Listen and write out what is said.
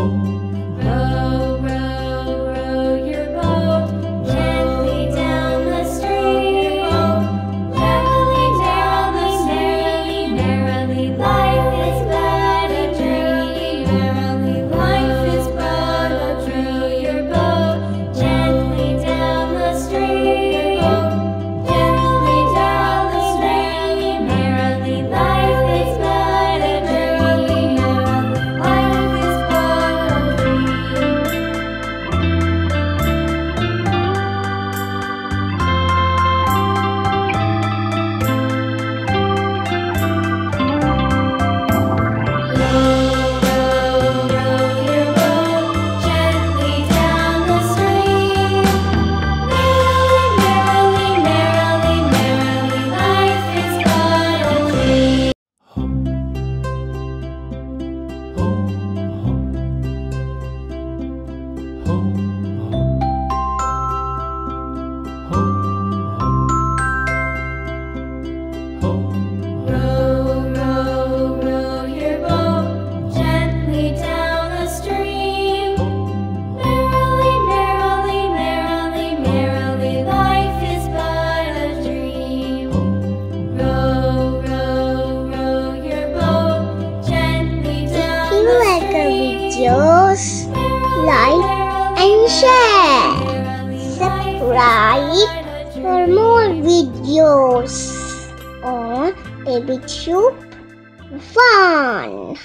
home. yours, like and share. Subscribe for more videos on BabyTube Fun.